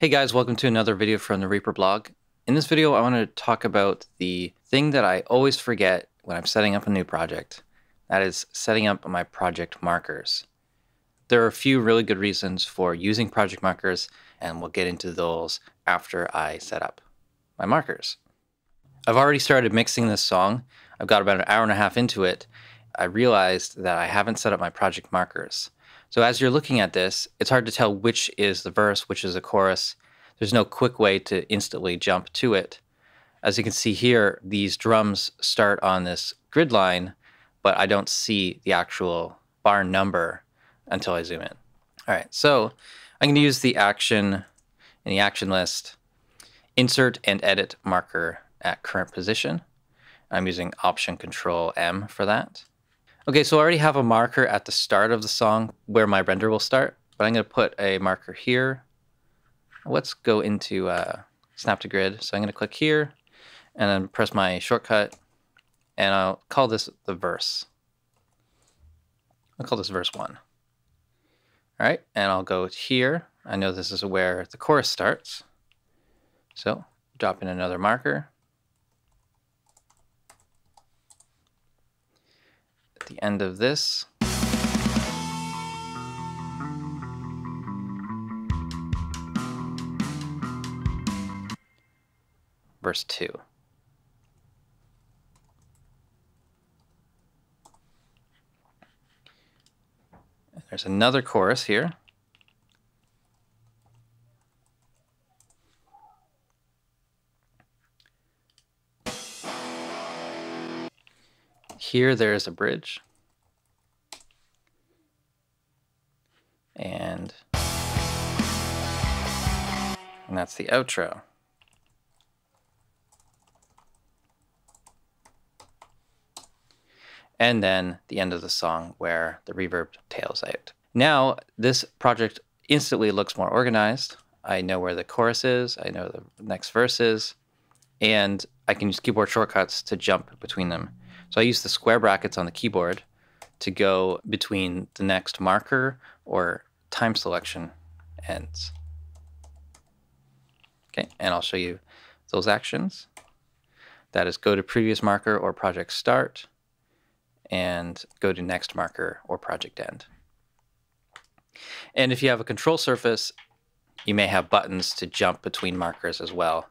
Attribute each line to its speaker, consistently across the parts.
Speaker 1: Hey guys, welcome to another video from the Reaper blog. In this video, I want to talk about the thing that I always forget when I'm setting up a new project. That is setting up my project markers. There are a few really good reasons for using project markers, and we'll get into those after I set up my markers. I've already started mixing this song. I've got about an hour and a half into it. I realized that I haven't set up my project markers. So as you're looking at this, it's hard to tell which is the verse, which is the chorus. There's no quick way to instantly jump to it. As you can see here, these drums start on this grid line, but I don't see the actual bar number until I zoom in. All right, so I'm going to use the action in the action list, insert and edit marker at current position. I'm using Option Control M for that. Okay, so I already have a marker at the start of the song where my render will start, but I'm going to put a marker here. Let's go into uh, Snap to Grid. So I'm going to click here and then press my shortcut, and I'll call this the verse. I'll call this verse one. All right, and I'll go here. I know this is where the chorus starts. So drop in another marker. End of this. Verse 2. There's another chorus here. Here there is a bridge. And that's the outro. And then the end of the song where the reverb tails out. Now, this project instantly looks more organized. I know where the chorus is, I know the next verse is, and I can use keyboard shortcuts to jump between them. So I use the square brackets on the keyboard to go between the next marker or time selection ends. Okay, and I'll show you those actions. That is go to previous marker or project start and go to next marker or project end. And if you have a control surface, you may have buttons to jump between markers as well.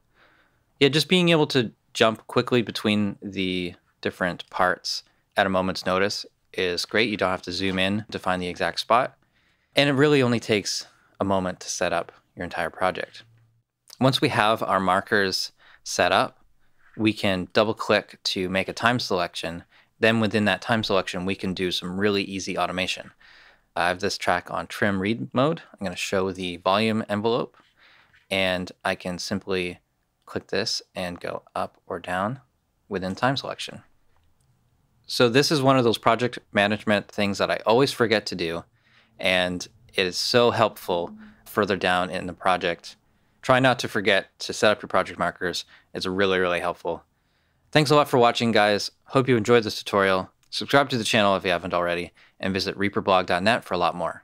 Speaker 1: Yeah, just being able to jump quickly between the different parts at a moment's notice is great. You don't have to zoom in to find the exact spot. And it really only takes a moment to set up your entire project. Once we have our markers set up, we can double click to make a time selection. Then within that time selection, we can do some really easy automation. I have this track on trim read mode. I'm going to show the volume envelope and I can simply click this and go up or down within time selection. So this is one of those project management things that I always forget to do. And it is so helpful further down in the project. Try not to forget to set up your project markers. It's really, really helpful. Thanks a lot for watching, guys. Hope you enjoyed this tutorial. Subscribe to the channel if you haven't already, and visit reaperblog.net for a lot more.